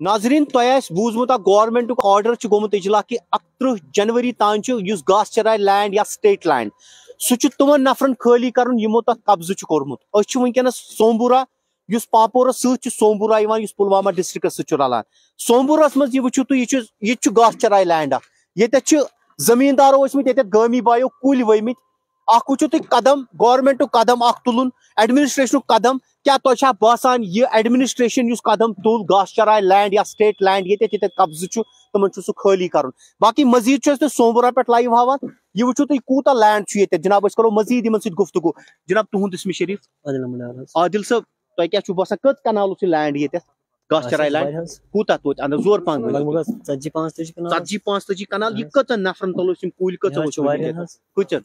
नाजरीन तह बूजमुत government order गोमुत इजला कि अकत्रह जनवरी तान गास चराय लैंड या स्टेट लैंड सह तुम नफरन खाली कर यमो तथ कब्ज कोर्मुत वनकस सोमबुरा पापोरस सत सोमबुरा पुलवामा डिस्ट्रिक्ट सत रलान सोमबुरस मज वो तुह यह गास चराय लैंड ये जमींदारों गामी बायो कुल वमित अख वो तुम कदम गवर्नमेंट कदम अख तुलन एडमिनिस्ट्रेशन कदम। क्या तुम बसान यह एडमिनिस्ट्रेशन उस कदम तुल गास चराय लैंड या स्टेट लैंड ये कब्ज तुम सह खाली कर बाकी मजीद सोमबुरा पे लाइव हावान यह वो तुम कूत लैंड ये जनाब करो मजीद इन गुफ्तु जनाब तुद इसमें शरीफ? आदिल सब तुम क्या बसान कत कनाल लैंड ये गास चराय लैंड कूता तो अंदर ज़ोर पान ती पाँच कनाल। यह कतन नफरन तल कुल कतन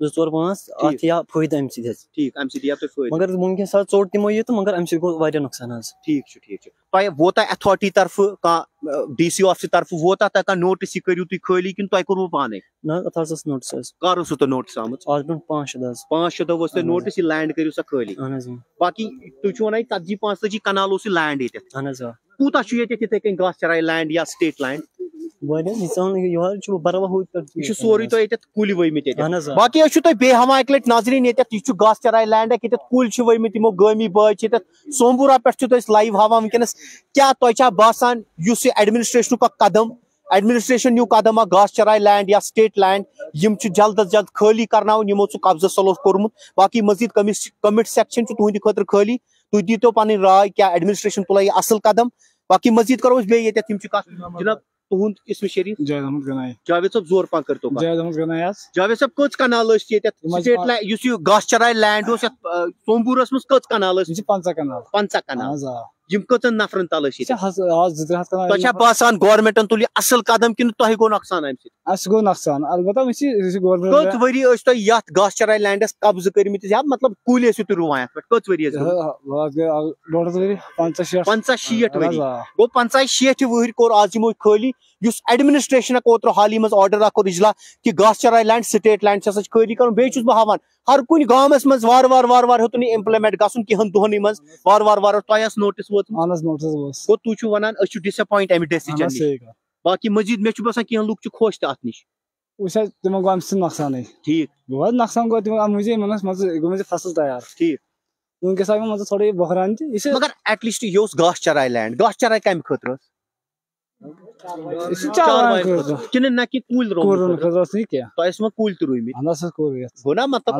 गामस गामस तो बसान गवर्नमेंटन न्यू असल डिसीज़न कि तुम खतर गो यह जुलूम तुम कम रंग गो तुम जुलूम कुल मौसम कुल मन वरी जो चोर पाँच अत या फ़ायदा अम ठीक अम फ़ायदा मगर वनकस चोट तमो ये तो मगर अम गो नुकसान ठीक ठीक तुम वोता अथॉरिटी तरफ़ डी सी ऑफ़िस तरफ़ वोता तक नोटिस यह करू तुम खाली कि तो ती ये ये या तो नाजरीन ये गास चराई लैंड बच सोमबुरा पे लाइव हावा वनकस क्या तुम बसान एडमिनिस्ट्रेशन कदम एडमिनिस्ट्रेशन न्यू कदम गास चराई लैंड या स्टेट लैंड यम जल्द अज जल्द खाली कर यमो कब्ज सलो कोर्मुत बाकी मजीद कमिट सेक्शन तुंद खतर खाली तुम दीतो पन राय क्या एडमिनिस्ट्रेशन तुला असल कदम बाकी मजीद करो बे जनाब तुहद इसम शरीफ जावेद अहमद गनाई जावेद साहब ज़ोर पा करतो जावेद अहमद गनाई जावेद साहब कच कनाल स्टेट गास चराय लैंड सोमबुरस मस कच कनाल 50 कनाल 50 कनाल यम कचन नफरन तल ës ये आज जित्र हाथ कनाल तोछा बासान गवर्नमेंटन तुल असल कदम तोहि गो नुकसान अम गो नुकसान कच वरी तो गास चराय लैंडस कब्ज या मतलब कुल ës तु रुवाया कच वरी ës डोड वरी 50 60 50 60 वरी गो 50 60 वरी कोर आज यमो खाली एडमिनिस्ट्रेशन ओतर हाली मज ऑर्डर अको इजला कि गास चराय लैंड स्टेट लैंड से खाली कर बे बह हावान हर कुन गामस मज वार वार वार वार हेतु इम्प्लीमेंट गसन किहन दोहन मज वार वार वार नोटिस वोत अनस नोटिस गो तु छु वनान अछु डिसअपॉइंट एम डिसीज़न बाकी मजीद मे छु बसान किहन लुक छु खुश त अत निश उसा तुम गो से नुकसान ठीक बहुत नुकसान गो तुम मुझे मनस मज गो मुझे फ़सल तैयार ठीक उनके साथ में मतलब थोड़ी बहरान थी मगर एटलीस्ट ये गास चराय लैंड गास चराय कम खतर किन ना कि तो तो मतलब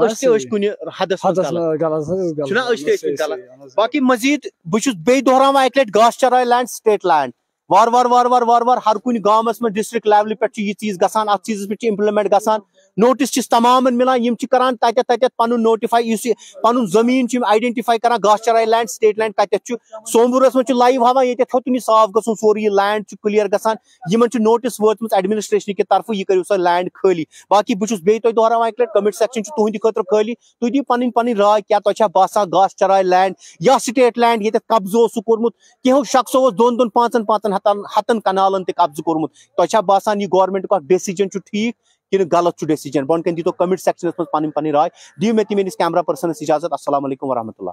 बाकी मजीद बुछुस बे अक एक लेट गास चराय लैंड स्टेट लैंड वार वार वार वार वार वार हर कुछ गामस में डिस्ट्रिक्ट लेवल पे ये चीज़ गसान अत चीज़ पे इम्प्लीमेंट गसान नोटिस तमाम मिलान यम करान तत नोटिफाई पन ज़मीन आइडेंटिफाई करान गास चराई लैंड स्टेट लैंड कत सोमबुरस मज लाइव हावान ये थोन साफ़ गो सोर यह लैंड क्लियर गसान नोटिस वोत एडमिनिस्ट्रेशन कि तरफ़ यह करू सा लैंड खाली बाकी बहुत बे दोहरावान एक कमिट सेक्शन तुंद खुद खाली तुम दी पन पन राय क्या तुम बसान गास चराई लैंड या स्टेट लैंड ये कब्ज कोर्मुत कहो शख्सो दोन दोन पांचन पांचन हतन हतन कनालन कब्ज कोर्मुत तुम बसान यह गवर्नमेंट डिसीज़न ठीक कि गलत डिसीज़न बन कन दी तो कमिट सेक्शन पानी पानी राय दी मे तिमेंस कैमरा पर्सन इजाज़त। असल वरहमल